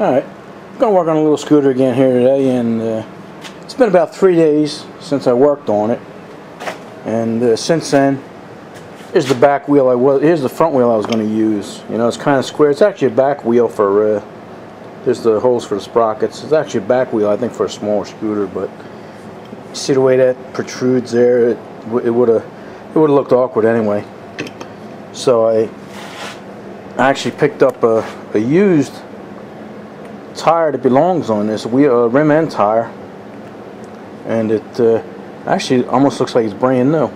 Alright, I'm gonna work on a little scooter again here today and uh, it's been about three days since I worked on it. And uh, since then here's the back wheel I was here's the front wheel I was going to use. You know it's kind of square. It's actually a back wheel for uh, there's the holes for the sprockets. It's actually a back wheel I think for a smaller scooter but see the way that protrudes there? It, it would have it would have looked awkward anyway. So I I actually picked up a, a used tire that belongs on this wheel, uh, rim and tire, and it uh, actually almost looks like it's brand new.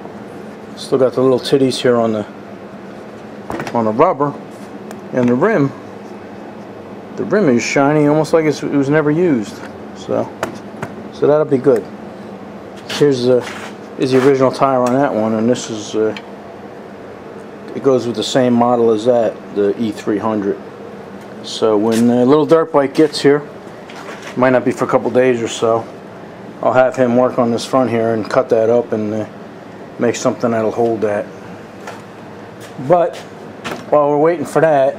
Still got the little titties here on the on the rubber, and the rim. The rim is shiny, almost like it was never used. So, so that'll be good. Here's the is the original tire on that one, and this is uh, it goes with the same model as that, the E300. So when the little dirt bike gets here, might not be for a couple days or so, I'll have him work on this front here and cut that up and uh, make something that'll hold that. But while we're waiting for that,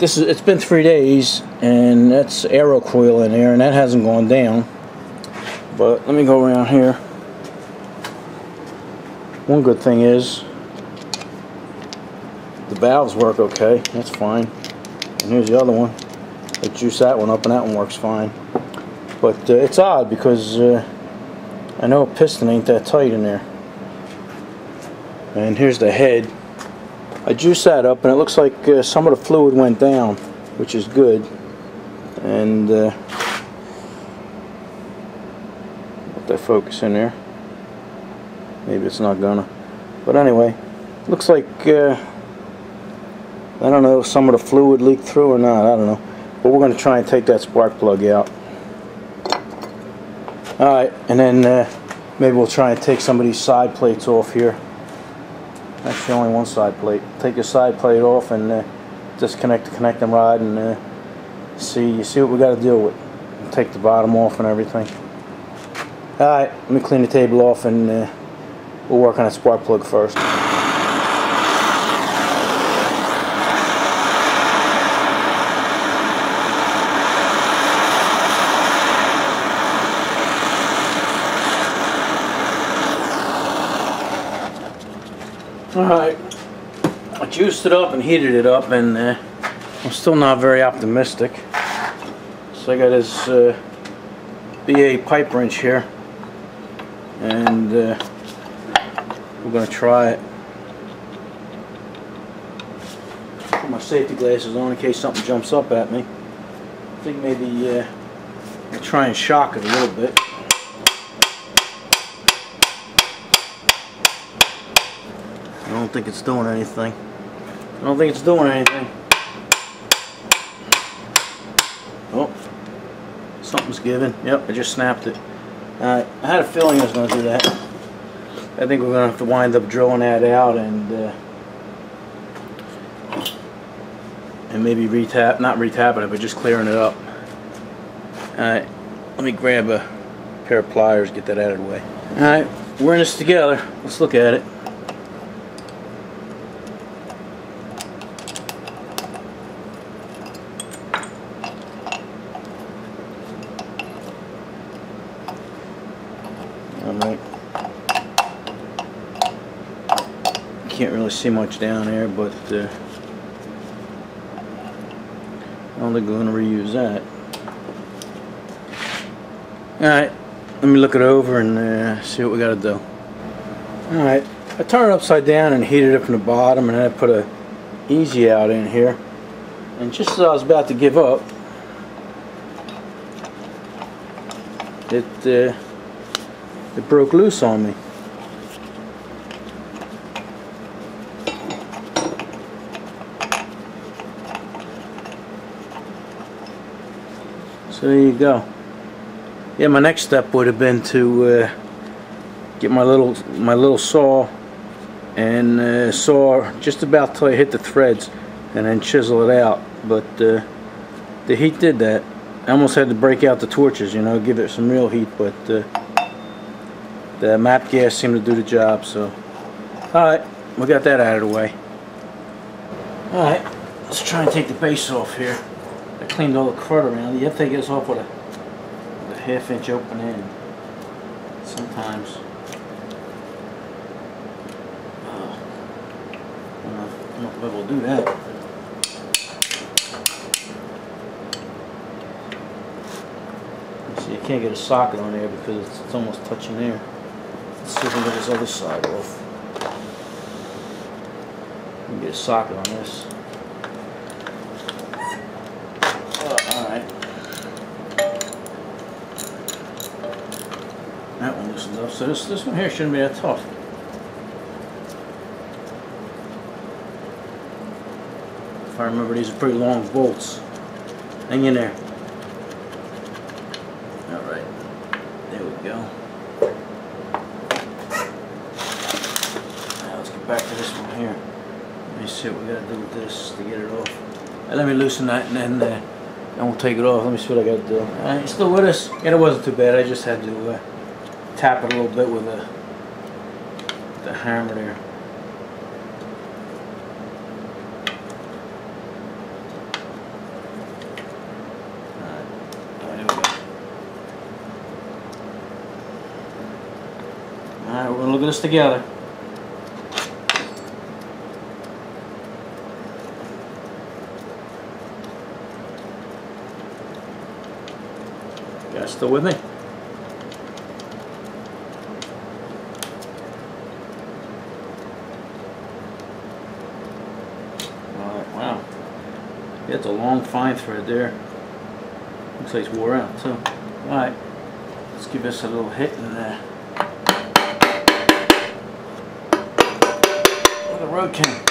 this is it's been three days and that's Aerokroil in there and that hasn't gone down. But let me go around here. One good thing is the valves work okay. That's fine. And here's the other one. I juice that one up and that one works fine. But uh, it's odd because uh, I know a piston ain't that tight in there. And here's the head. I juice that up and it looks like uh, some of the fluid went down, which is good. And uh, let that focus in there. Maybe it's not gonna. But anyway, looks like uh, I don't know if some of the fluid leaked through or not. I don't know. But we're going to try and take that spark plug out. Alright, and then uh, maybe we'll try and take some of these side plates off here. Actually, only one side plate. Take your side plate off and uh, disconnect the connecting rod and uh, see see what we got to deal with. Take the bottom off and everything. Alright, let me clean the table off and uh, we'll work on that spark plug first. Alright, I juiced it up and heated it up and uh, I'm still not very optimistic. So I got this uh, BA pipe wrench here and uh, we're going to try it. Put my safety glasses on in case something jumps up at me. I think maybe uh, I'll try and shock it a little bit. I don't think it's doing anything. I don't think it's doing anything. Oh, something's giving. Yep, I just snapped it. Uh, I had a feeling I was going to do that. I think we're going to have to wind up drilling that out and uh, and maybe retap, not retapping it, but just clearing it up. Alright, let me grab a pair of pliers, get that out of the way. Alright, we're in this together. Let's look at it. Alright. Can't really see much down there, but uh, I don't think we're going to reuse that. Alright, let me look it over and uh, see what we got to do. Alright, I turned it upside down and heated it from the bottom and then I put a easy out in here. And just as I was about to give up, it uh, it broke loose on me. So there you go. Yeah, my next step would have been to uh, get my little my little saw and uh, saw just about till I hit the threads and then chisel it out. But uh, the heat did that. I almost had to break out the torches, you know, give it some real heat, but uh, the MAPP gas seemed to do the job, so. Alright, we got that out of the way. Alright, let's try and take the base off here. I cleaned all the crud around. You have to take this off with a, with a half inch open end. Sometimes. Uh, I'm not, able to do that. See, you can't get a socket on there because it's, it's almost touching there. Let's see if we can get this other side off. Get a socket on this. Oh, alright. Up. So this, this one here shouldn't be that tough. If I remember, these are pretty long bolts. Hang in there. Alright. There we go. Now let's get back to this one here. Let me see what we gotta do with this to get it off. Uh, let me loosen that and then uh, we'll take it off. Let me see what I gotta do. Alright, you still with us? Yeah, it wasn't too bad. I just had to uh, tap it a little bit with a the hammer there. Alright, we're gonna look at this together. You guys still with me? Alright, wow. It's a long fine thread there. Looks like it's wore out too. Alright, let's give this a little hit and uh, with a road can.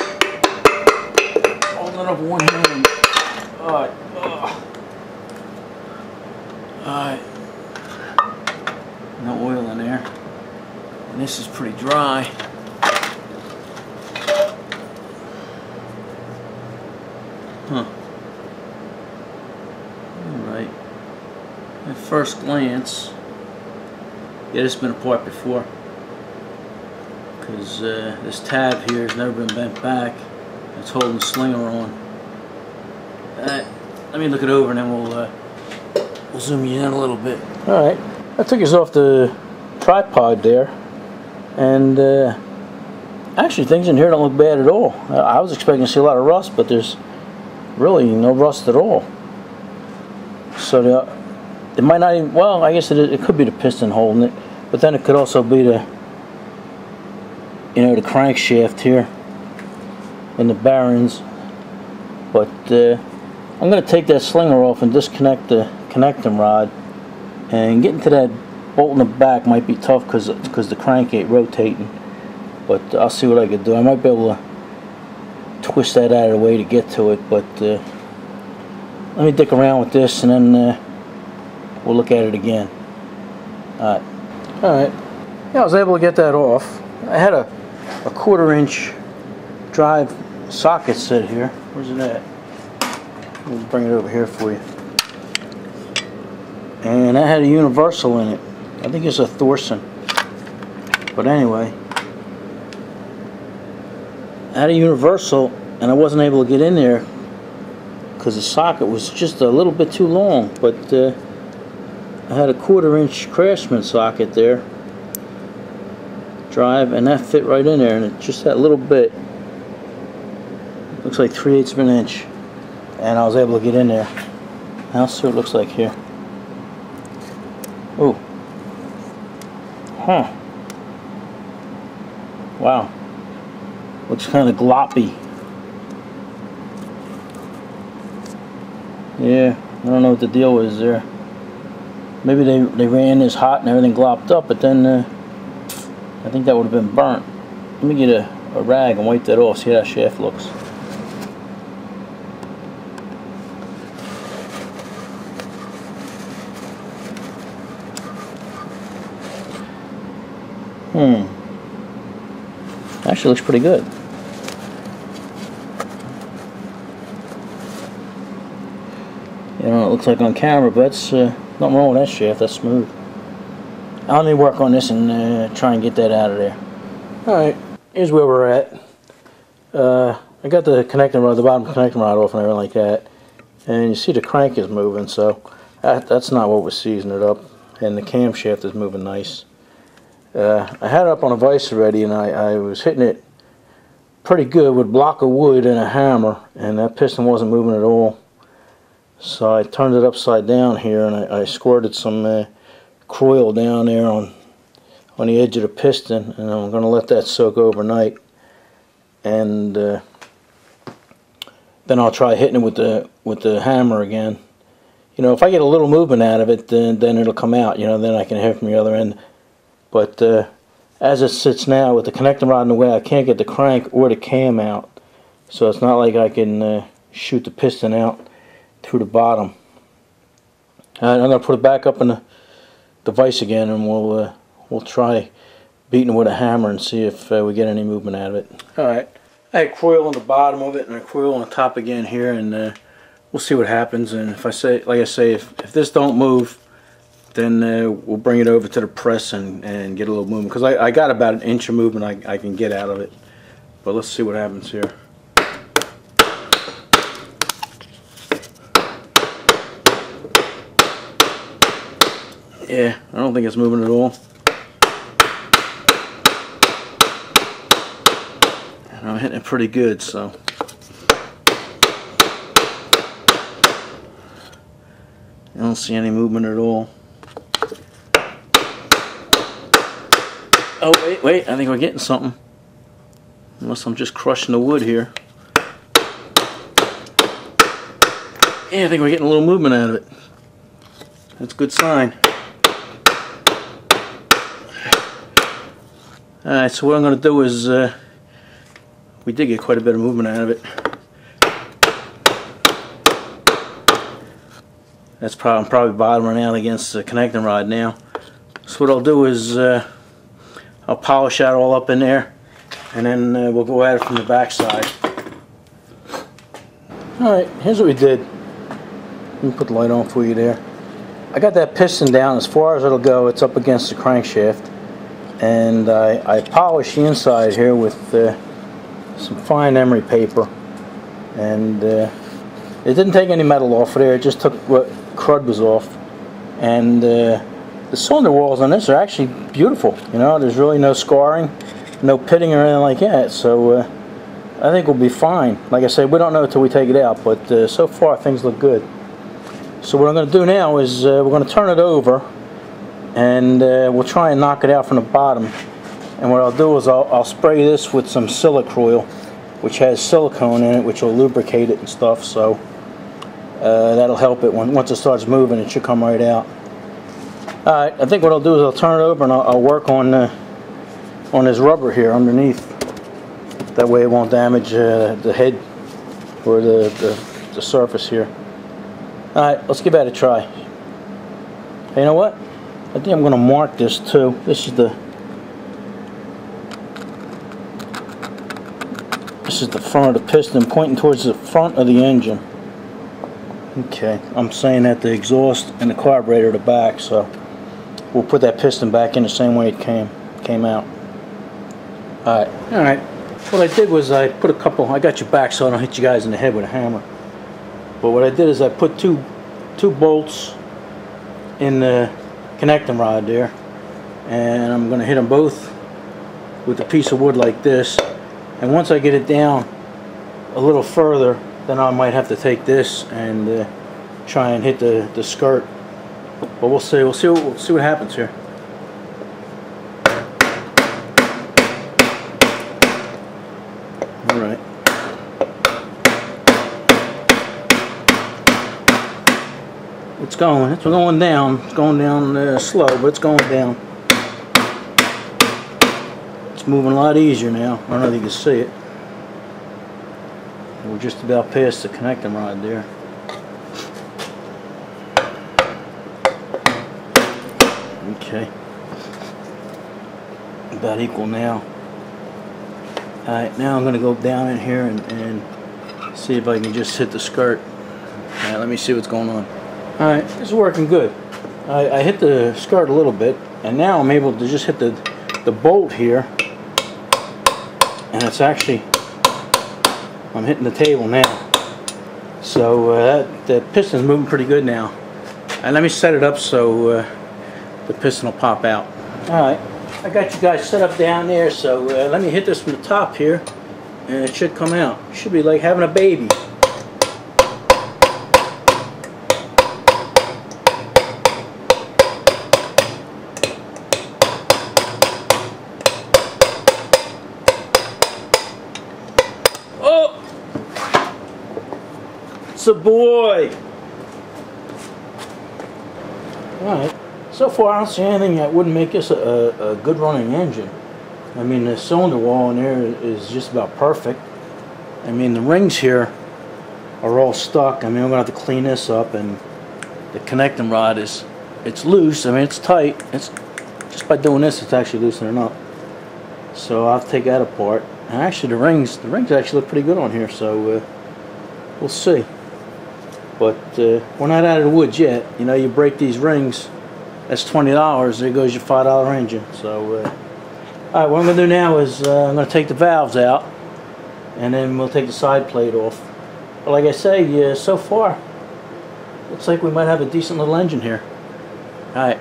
Holding it up one hand. Alright. Alright. No oil in there. And this is pretty dry. Huh. Alright. At first glance, yeah, this has been apart before. Because uh, this tab here has never been bent back. It's holding the slinger on. Uh, let me look it over and then we'll, uh, we'll zoom you in a little bit. Alright, I took this off the tripod there. And uh, actually things in here don't look bad at all. I I was expecting to see a lot of rust, but there's really no rust at all. So the, it might not even, well, I guess it, it could be the piston holding it, but then it could also be the, you know, the crankshaft here and the bearings. But uh, I'm going to take that slinger off and disconnect the connecting rod and getting to that bolt in the back might be tough because because the crank ain't rotating. But I'll see what I can do. I might be able to twist that out of the way to get to it, but uh, let me dick around with this and then uh, we'll look at it again. Alright. Alright. Yeah, I was able to get that off. I had a, a quarter inch drive socket set here. Where's it at? Me bring it over here for you. And that had a universal in it. I think it's a Thorsen. But anyway, I had a universal and I wasn't able to get in there because the socket was just a little bit too long. But uh, I had a quarter inch Craftsman socket there, drive, and that fit right in there, and it just that little bit. Looks like 3 eighths of an inch, and I was able to get in there. I'll see what it looks like here. Oh, huh. Wow. Looks kind of gloppy. Yeah, I don't know what the deal was there. Maybe they, they ran this hot and everything glopped up, but then uh, I think that would have been burnt. Let me get a, a rag and wipe that off, see how that shaft looks. Hmm. Actually looks pretty good. You know, it looks like on camera, but uh, nothing wrong with that shaft. That's smooth. I'll need to work on this and uh, try and get that out of there. Alright, here's where we're at. Uh, I got the connecting rod, the bottom connecting rod off and everything like that. and you see the crank is moving so that, that's not what was seizing it up and the camshaft is moving nice uh, I had it up on a vise already and I, I was hitting it pretty good with block of wood and a hammer and that piston wasn't moving at all so I turned it upside down here and I, I squirted some uh, down there on on the edge of the piston and I'm going to let that soak overnight. And uh, then I'll try hitting it with the with the hammer again. You know if I get a little movement out of it then then it'll come out you know then I can hit from the other end. But uh, as it sits now with the connecting rod in the way I can't get the crank or the cam out. So it's not like I can uh, shoot the piston out through the bottom. I'm going to put it back up in the, vise again and we'll uh, we'll try beating it with a hammer and see if uh, we get any movement out of it. Alright I had Kroil on the bottom of it and a coil on the top again here and uh, we'll see what happens. And if I say like I say if, if this don't move then uh, we'll bring it over to the press and, and get a little movement because I, I got about an inch of movement I, I can get out of it. But let's see what happens here yeah I don't think it's moving at all and I'm hitting it pretty good so I don't see any movement at all Oh, wait, wait, I think we're getting something. Unless I'm just crushing the wood here. Yeah, I think we're getting a little movement out of it. That's a good sign. Alright, so what I'm going to do is, uh, we did get quite a bit of movement out of it. That's probably, I'm probably bottoming out against the connecting rod now. So what I'll do is, uh, I'll polish that all up in there and then uh, we'll go at it from the back side. Alright, here's what we did. Let me put the light on for you there. I got that piston down as far as it'll go. It's up against the crankshaft. And I, I polished the inside here with uh, some fine emery paper. And uh, it didn't take any metal off of there. It just took what crud was off. And uh, the cylinder walls on this are actually beautiful. You know, there's really no scarring, no pitting or anything like that. So uh, I think we'll be fine. Like I said, we don't know until we take it out, but uh, so far things look good. So what I'm going to do now is uh, we're going to turn it over and uh, we'll try and knock it out from the bottom. And what I'll do is I'll, I'll spray this with some Silikroil, which has silicone in it, which will lubricate it and stuff. So uh, that'll help it. When, once it starts moving, it should come right out. Alright, I think what I'll do is I'll turn it over and I'll, I'll work on uh, on this rubber here underneath. That way it won't damage uh, the head or the, the, the surface here. Alright, let's give that a try. You know what? I think I'm going to mark this too. This is the this is the front of the piston pointing towards the front of the engine. Okay, I'm saying that the exhaust and the carburetor are the back, so we'll put that piston back in the same way it came came out. Alright, alright. What I did was I put a couple, I got your back so I don't hit you guys in the head with a hammer. But what I did is I put two two bolts in the connecting rod there. And I'm going to hit them both with a piece of wood like this. And once I get it down a little further, then I might have to take this and uh, try and hit the, the skirt but we'll see. We'll see. What, we'll see what happens here. All right. It's going. It's going down. It's going down uh, slow, but it's going down. It's moving a lot easier now. I don't know if you can see it. We're just about past the connecting rod there. Okay. About equal now. Alright, now I'm going to go down in here and, and see if I can just hit the skirt. Alright, let me see what's going on. Alright, it's working good. I, I hit the skirt a little bit, and now I'm able to just hit the, the bolt here, and it's actually, I'm hitting the table now. So uh, that, the piston's moving pretty good now. And let me set it up so uh, the piston will pop out. Alright, I got you guys set up down there, so uh, let me hit this from the top here, and it should come out. Should be like having a baby. A boy! Alright. So far, I don't see anything that wouldn't make this a, a, good running engine. I mean, the cylinder wall in there is just about perfect. I mean, the rings here are all stuck. I mean, I'm going to have to clean this up, and the connecting rod is, it's loose. I mean, it's tight. It's Just by doing this, it's actually loosening up. So I'll take that apart. And actually, the rings, the rings actually look pretty good on here, so uh, we'll see. But uh, we're not out of the woods yet. You know, you break these rings, that's twenty dollars. There goes your five dollar engine. So, uh, all right, what I'm gonna do now is uh, I'm gonna take the valves out, and then we'll take the side plate off. But like I say, uh, so far, looks like we might have a decent little engine here. All right,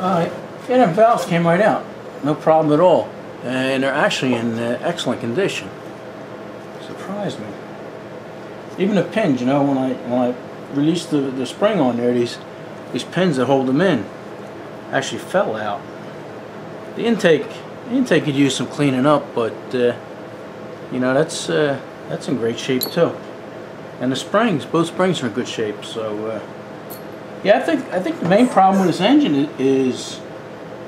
all right. Yeah, the valves came right out, no problem at all, and they're actually in uh, excellent condition. Surprised me even the pins, you know, when I when I released the, the spring on there, these these pins that hold them in actually fell out. The intake the intake could use some cleaning up, but uh, you know that's uh, that's in great shape too. And the springs, both springs are in good shape. So uh, yeah, I think I think the main problem with this engine is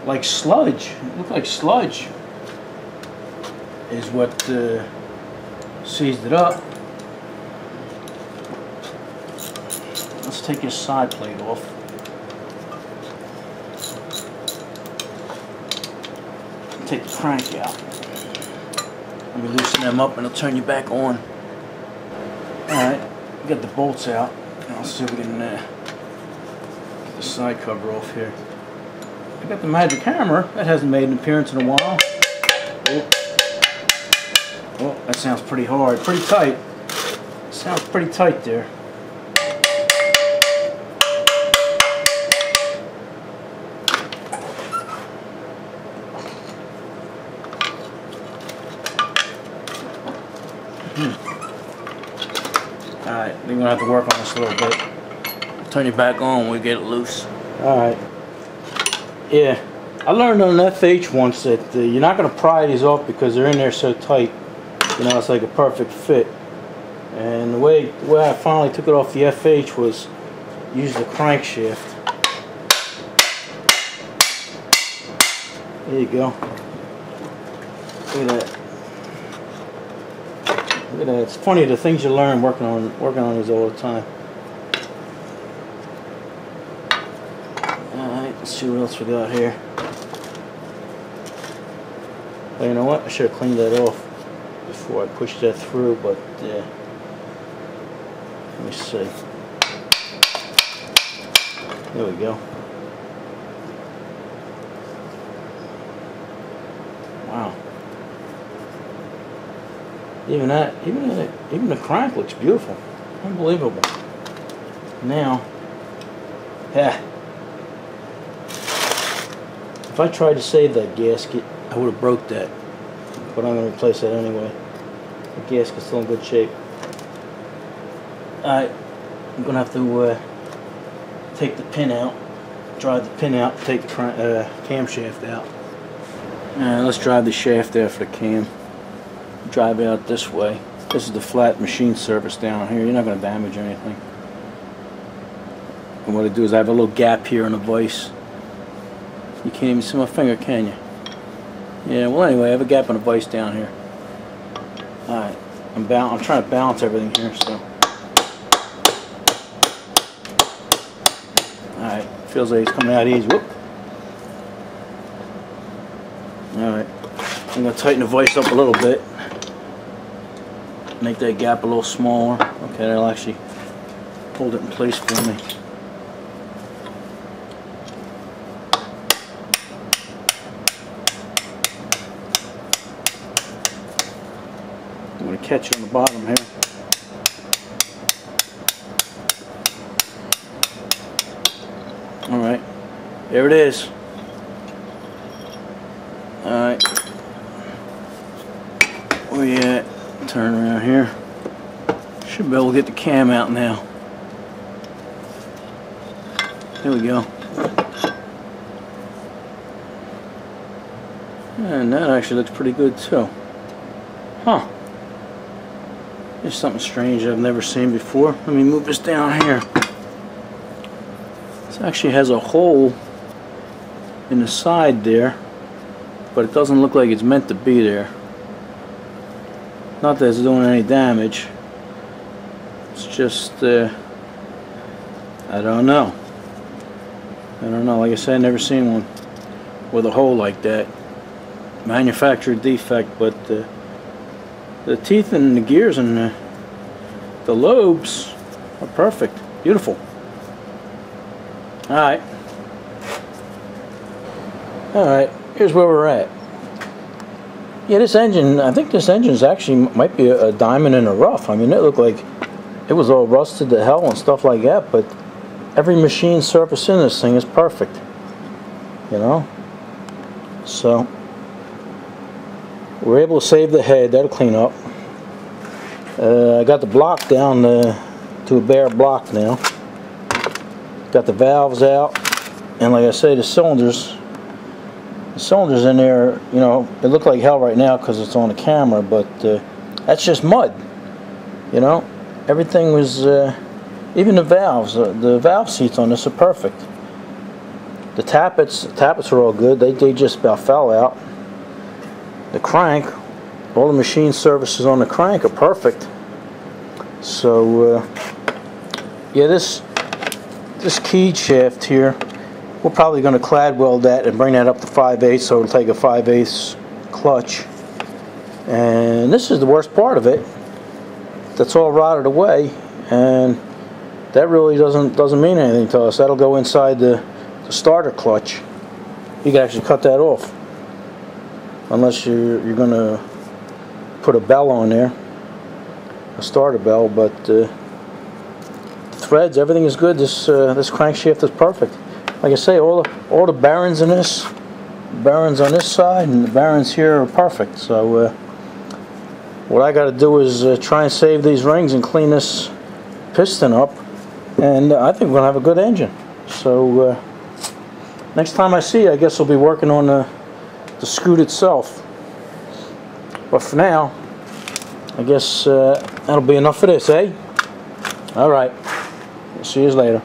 like sludge. It like sludge is what uh, seized it up. Let's take your side plate off. Take the crank out. Let me loosen them up and I'll turn you back on. Alright, get the bolts out. I'll see if we can uh, get the side cover off here. I got the magic hammer. That hasn't made an appearance in a while. Oh, oh that sounds pretty hard. Pretty tight. Sounds pretty tight there. Alright, we're gonna have to work on this a little bit. Turn it back on when we get it loose. Alright. Yeah. I learned on FH once that uh, you're not gonna pry these off because they're in there so tight. You know, it's like a perfect fit. And the way, the way I finally took it off the FH was use the crankshaft. There you go. Look at that. Look at that. It's funny the things you learn working on working on these all the time. Alright, let's see what else we got here. Well, you know what? I should have cleaned that off before I pushed that through, but uh, let me see. There we go. Even that, even the, even the crank looks beautiful. Unbelievable. Now, yeah. If I tried to save that gasket, I would have broke that. But I'm going to replace that anyway. The gasket's still in good shape. Alright, I'm going to have to uh, take the pin out, drive the pin out, take the uh, camshaft out. Alright, let's drive the shaft there for the cam drive out this way. This is the flat machine surface down here. You're not going to damage anything. And what I do is I have a little gap here in the vise. You can't even see my finger, can you? Yeah, well anyway, I have a gap in the vise down here. Alright, I'm, I'm trying to balance everything here, so. Alright, feels like it's coming out easy. Whoop. Alright, I'm going to tighten the vise up a little bit make that gap a little smaller. Okay, that'll actually hold it in place for me. I'm going to catch on the bottom here. Alright, there it is. Get the cam out now. There we go. And that actually looks pretty good too. Huh. There's something strange I've never seen before. Let me move this down here. This actually has a hole in the side there, but it doesn't look like it's meant to be there. Not that it's doing any damage. Just, uh, I don't know. I don't know. Like I said, I've never seen one with a hole like that. manufactured defect, but uh, the teeth and the gears and the, the lobes are perfect. Beautiful. Alright. Alright, here's where we're at. Yeah, this engine, I think this engine is actually might be a, a diamond in a rough. I mean, it looked like it was all rusted to hell and stuff like that, but every machine surface in this thing is perfect. You know? So, we're able to save the head, that'll clean up. Uh, I got the block down to a bare block now. Got the valves out, and like I say, the cylinders, the cylinders in there, you know, it look like hell right now because it's on the camera, but uh, that's just mud. You know, everything was, uh, even the valves, uh, the valve seats on this are perfect. The tappets, the tappets are all good. They, they just about fell out. The crank, all the machine services on the crank are perfect. So, uh, yeah, this this keyed shaft here, we're probably going to clad weld that and bring that up to 5 8 so it'll take a 5 8 clutch. And this is the worst part of it. That's all rotted away, and that really doesn't doesn't mean anything to us. That'll go inside the, the starter clutch. You can actually cut that off, unless you're you're to put a bell on there, a starter bell. But uh, threads, everything is good. This uh, this crankshaft is perfect. Like I say, all the all the bearings in this, bearings on this side and the bearings here are perfect. So uh, what I got to do is uh, try and save these rings and clean this piston up, and uh, I think we're gonna have a good engine. So uh, next time I see you, I guess I'll be working on the the scoot itself. But for now, I guess uh, that'll be enough for this, eh? All right. See you later.